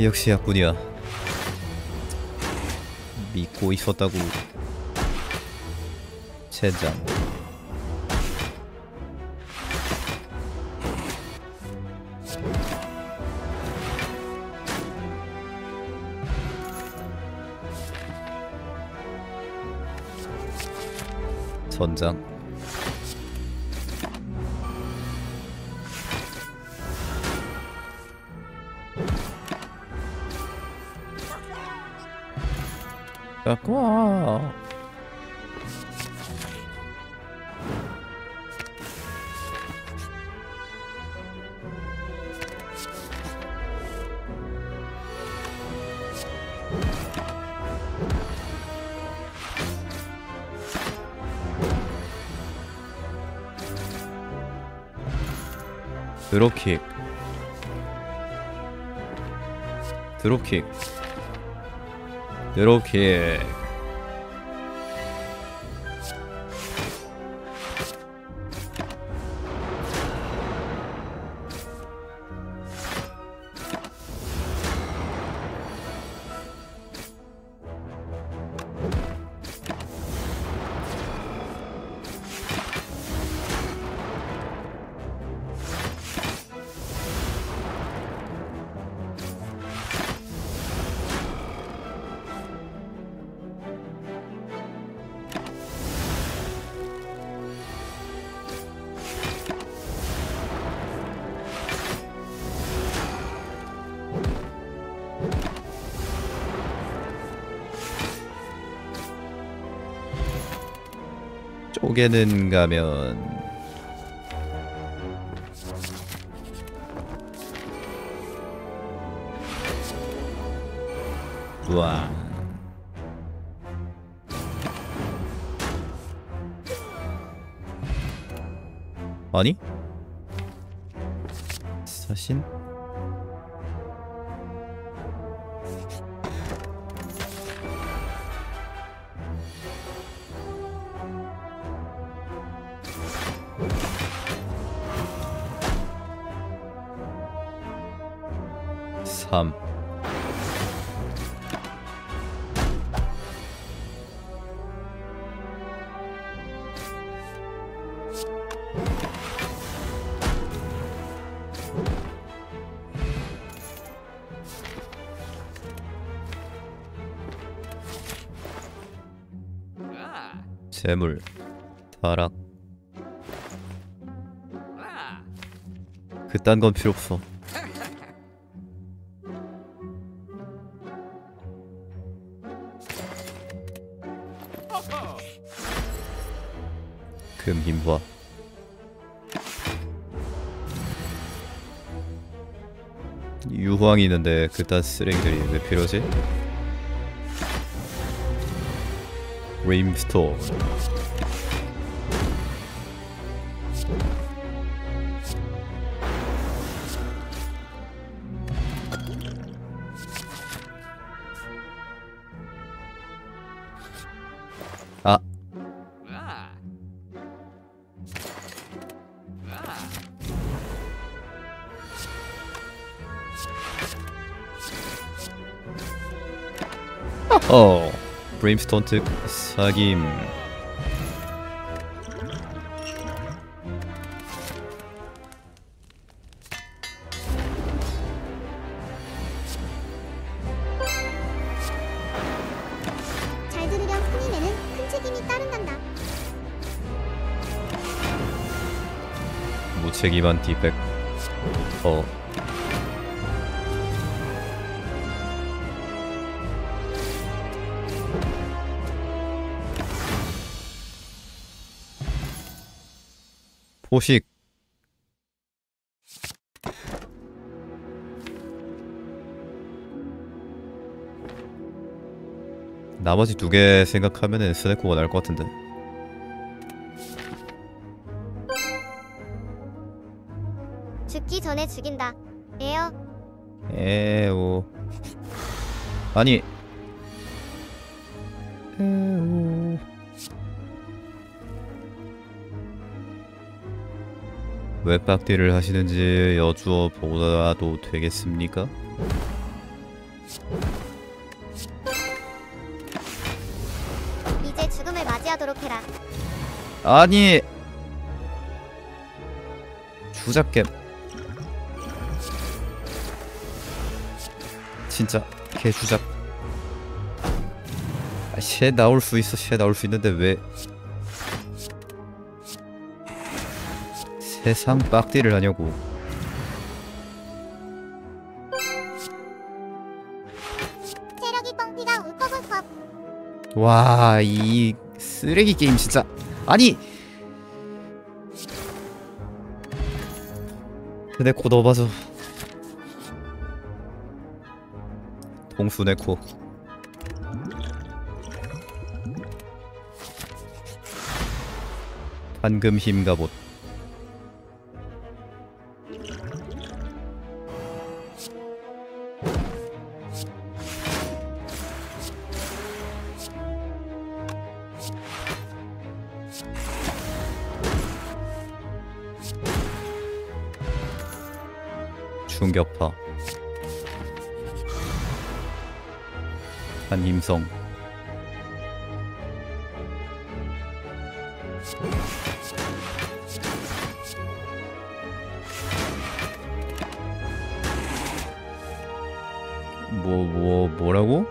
역시 약뿐이야. 믿고 있었다고. 젠장. 전장. 까꼬. 드롭킥 드롭킥 드롭킥 쪼개는 가면 우와 아니? 사신? 삼. 재물 타락. 그딴 건 필요 없어 금 힘과 유황이 있는데 그딴 쓰레기들이 왜 필요하지? 레임스톤 어 브레임스톤 특 사김 잘 들으렴 큰이네는 큰 책임이 따른단다. 무책임한 디백 어 포식 나머지 두 개 생각하면은 스네코가 나을 것 같은데 죽기 전에 죽인다. 에어. 에오 아니 왜 빡디를 하시는지 여쭈어 보아도 되겠습니까? 이제 죽음을 맞이하도록 해라. 아니 주작겜 진짜 개주작 아, 쉐 나올 수 있어 쉐 나올 수 있는데 왜 세상 빡디를 하냐고. 와 이 쓰레기 게임 진짜. 아니! 네코 넣어봐줘. 동수 네코. 황금 힘 갑옷 한임성 뭐, 뭐, 뭐라고?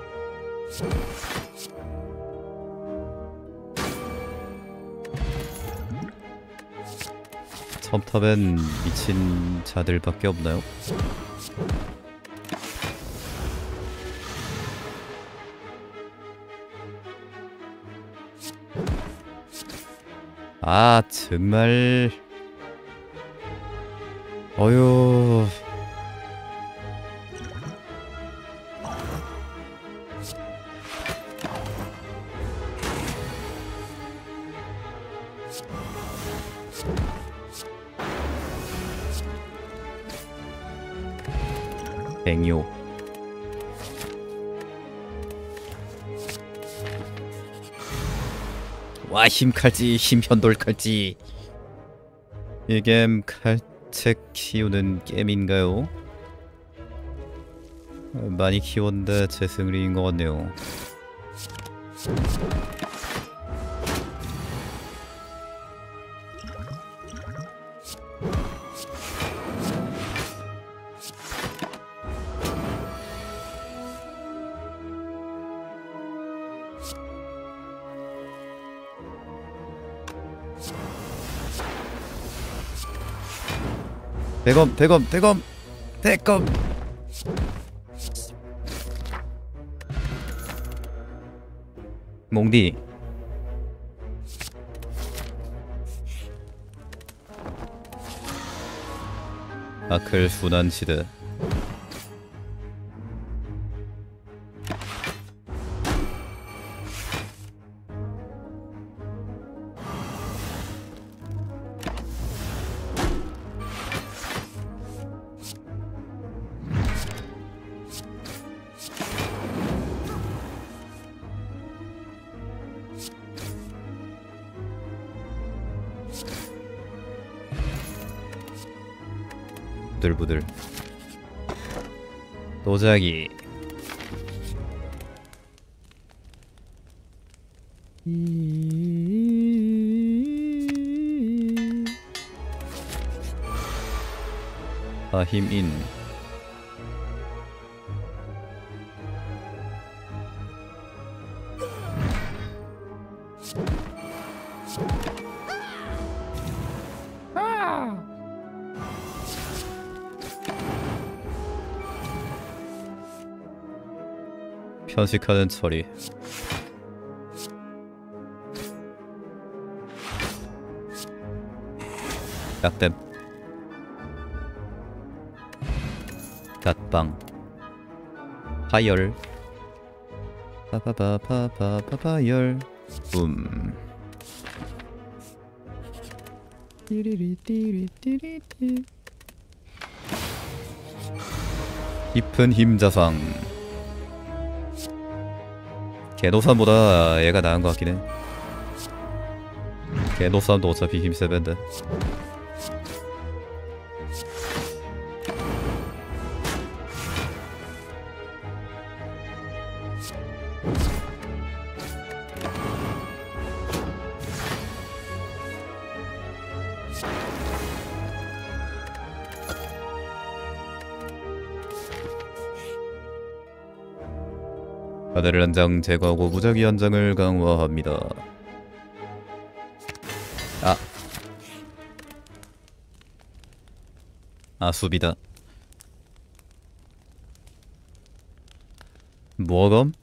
첨탑엔 미친 자들밖에 없나요? 아 정말. 어휴 힘칼지 힘현돌 칼지 이 게임 칼책 키우는 게임인가요? 어, 많이 키웠는데 제 승리인 것 같네요 대검 대검 대검 대검. 몽디. 아클 순환시드 부들부들. 도자기. 아 힘인 편식하는 처리. 약댐 갓빵. 파열. 파파파파파파파열. 붐. 띠리리 띠리 띠리 띠. 깊은 힘 자상 개노산보다 얘가 나은 것 같긴 해. 개노산도 어차피 힘세밴데. 바다를 한 장 제거하고 무작위 한 장을 강화합니다. 아. 아, 수비다. 무어검?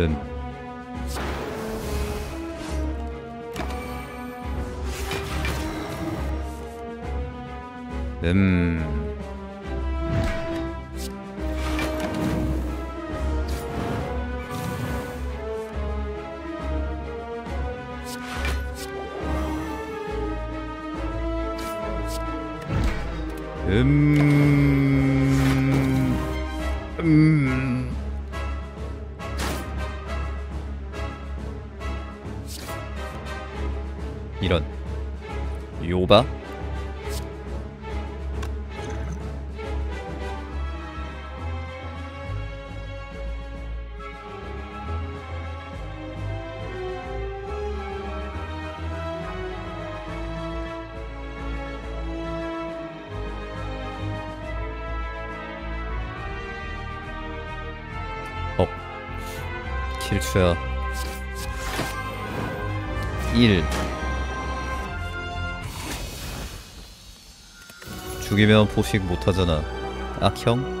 음. 음. 음. 킬추야 1 죽이면 포식 못하잖아. 악형?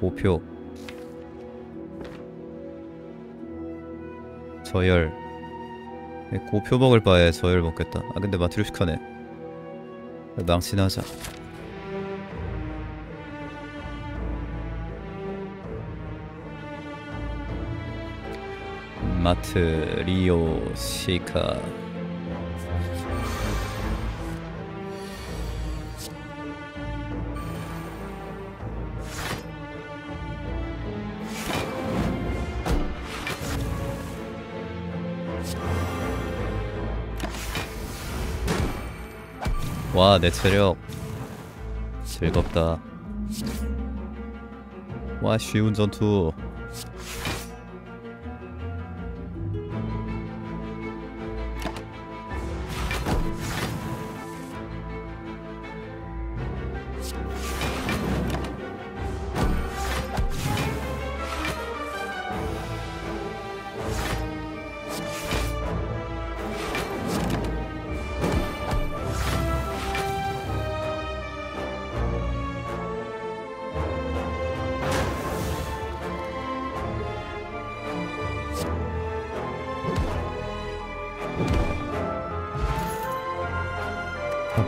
고표. 저열. 고표 먹을 바에 저열 먹겠다. 아 근데 마트루시카네. 망치나 하자 마트 리오 시카. 와 내 체력. 즐겁다. 와 쉬운 전투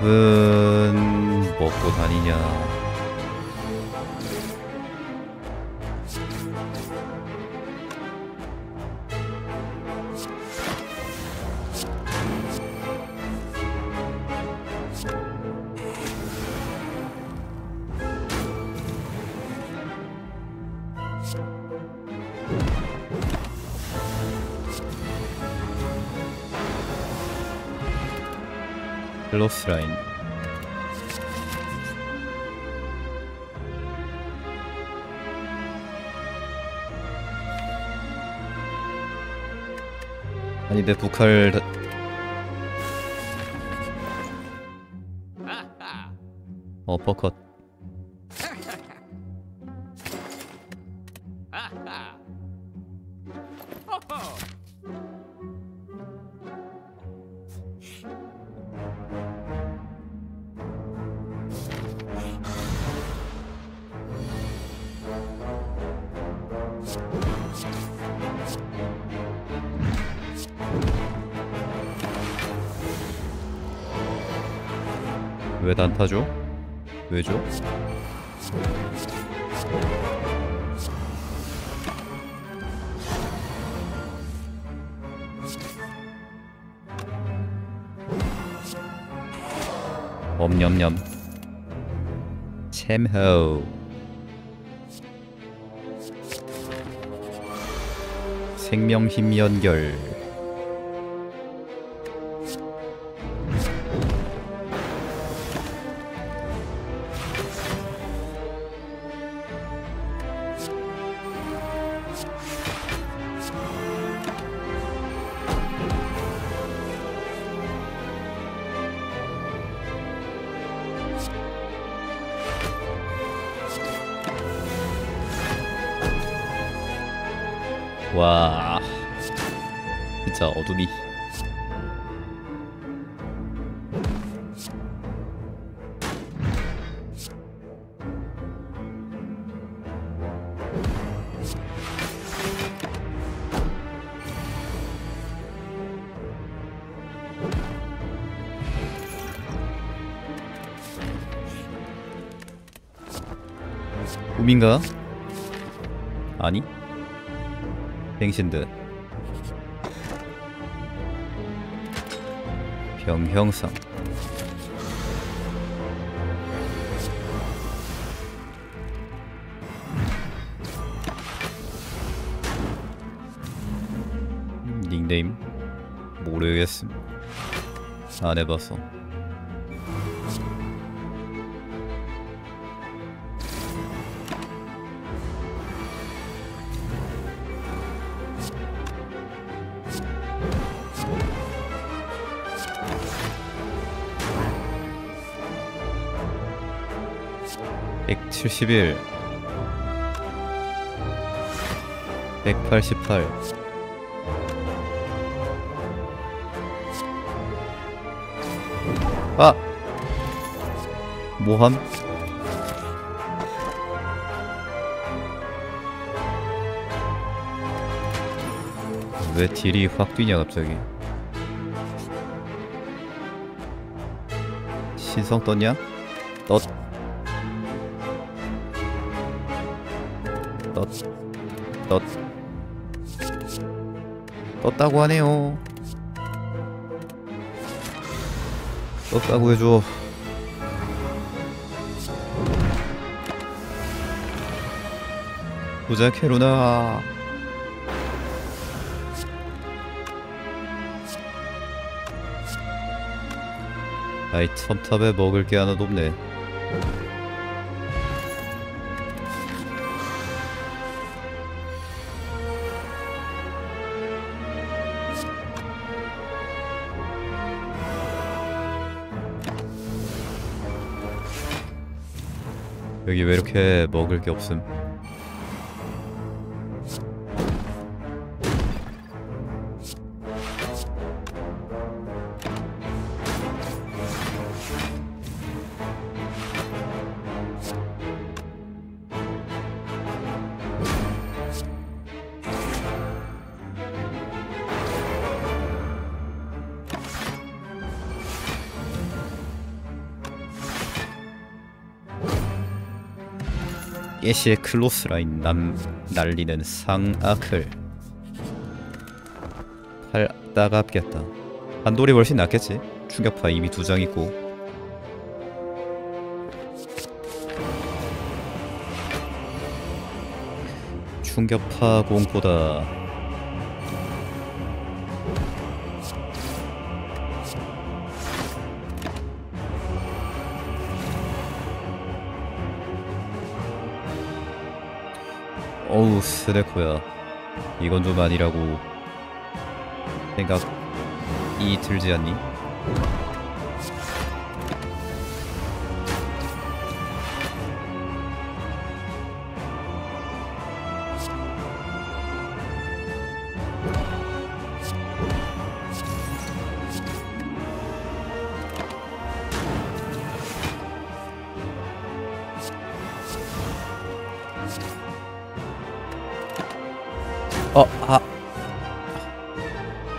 밥은 먹고 다니냐 아니 내 북할 다... 어퍼컷 엄냠냠 챔호 생명힘 연결 꿈인가? 아니? 뱅신드. 병형상. 음, 닉네임 모르겠음. 안 해봐서 (171) (188) 아! 뭐함? 왜 딜이 확 뛰냐 갑자기 신성 떴냐? 떴 떴, 떴다고 하네요. 떴다고 해줘. 보자 캐로나. 아이 첨탑에 먹을 게 하나도 없네. 여기 왜 이렇게 먹을 게 없음? 예시의 클로스 라인 남 날리는 상아클. 팔 따갑겠다. 한돌이 훨씬 낫겠지? 충격파 이미 두 장 있고. 충격파 공보다 어우 스네코야 이건 좀 아니라고 생각이 들지 않니?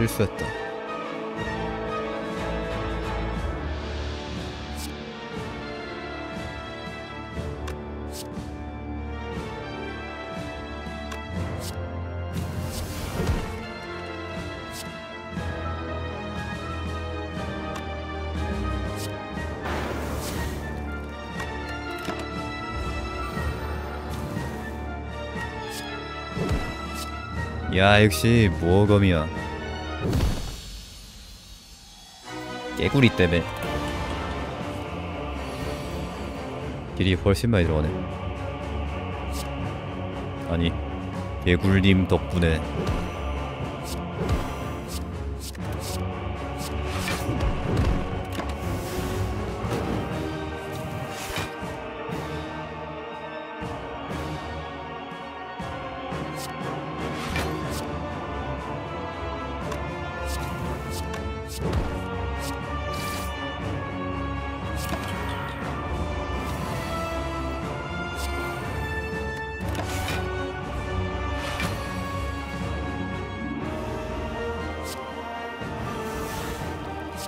일수했다. 야 역시 모험이야 깨구리 때문에. 길이 훨씬 많이 들어가네. 아니 개굴님 덕분에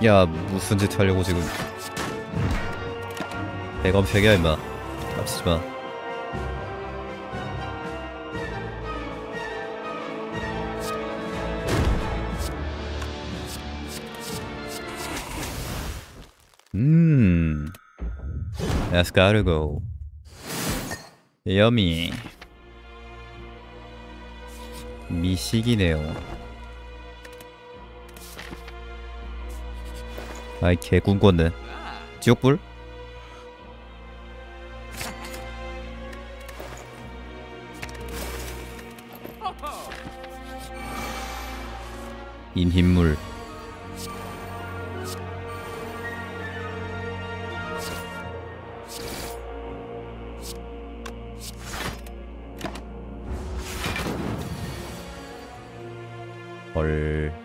야 무슨 짓 하려고 지금? 세개야 임마. 깝치지마. 음 에스카르고 여미 미식이네요 아이 개군건네 지옥불? 인흰물. 헐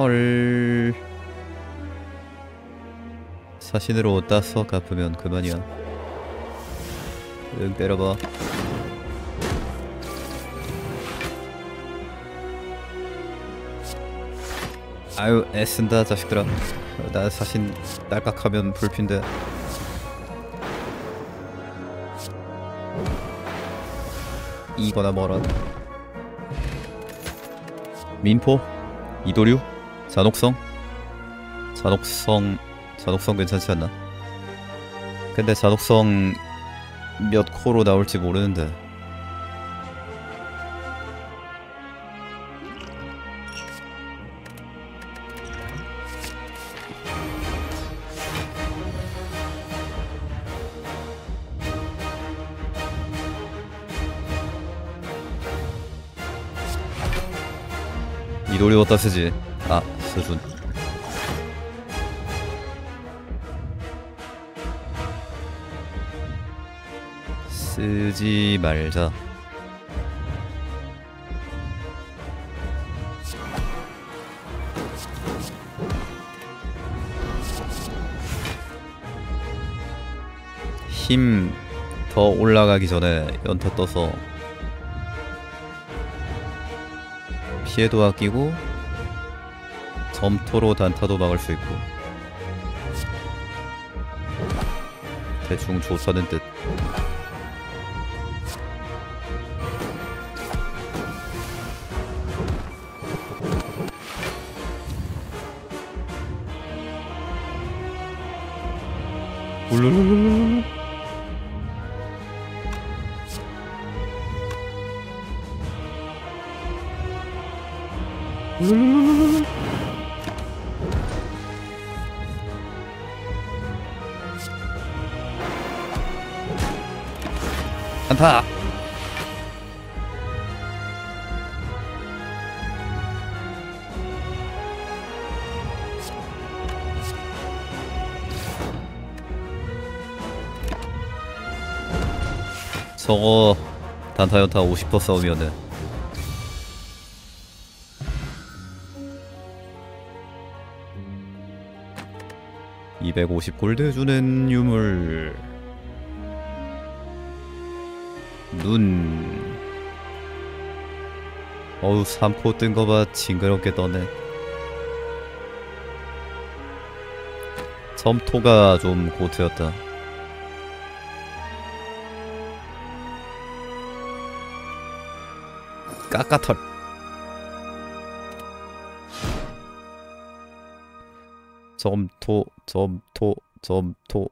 헐. 사신으로 따서 갚으면 그만이야. 응 때려봐. 아유 애쓴다 자식들아. 나 사신 딸깍하면 불핀데. 이거나 뭐라 민포? 이도류 잔혹성 잔혹성 잔혹성 괜찮지 않나? 근데 잔혹성 몇 코로 나올지 모르는데 이도류 어디다 쓰지? 아 수준 쓰지 말자. 힘 더 올라가기 전에 연타 떠서 피해도 아끼고 점토로 단타도 막을 수 있고 대충 좋다는 뜻. 저거 단타 연타 50% 싸움이었네. (250 골드 주는 유물) 눈. 어우 3코 뜬 거 봐. 징그럽게 떠네. 점토가 좀 고트였다 까까털. 점토 점토 점토.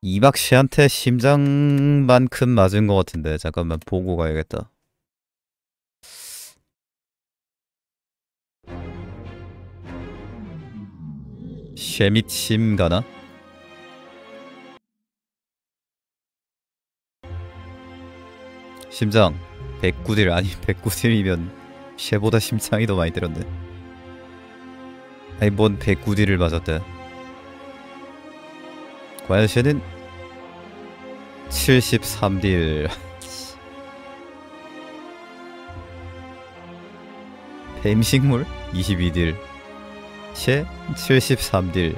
이박 씨한테 심장만큼 맞은 것 같은데. 잠깐만 보고 가야겠다. 쉐밋심 가나? 심장. 109딜 아니 109딜이면 쉐보다 심장이 더 많이 때렸네. 아니 뭔 109딜을 맞았대? 과연 쉐는 73딜. 뱀식물 22딜. 쉐 73딜.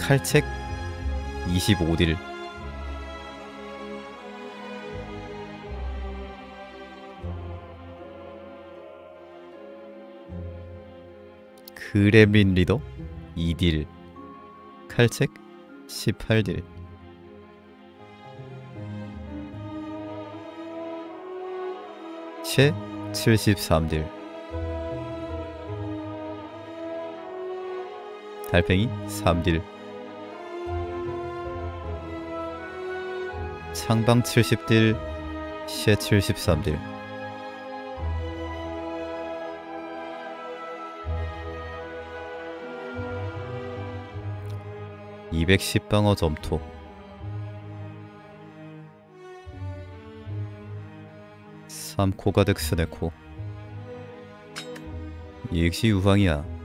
칼책 25딜 그렘린 리더? 2딜. 칼책? 18딜. 쉐 73딜. 달팽이? 3딜. 창방 70딜 쉐 73딜 (210방어 점토) 삼코 가득 스네코. 이 역시 유황이야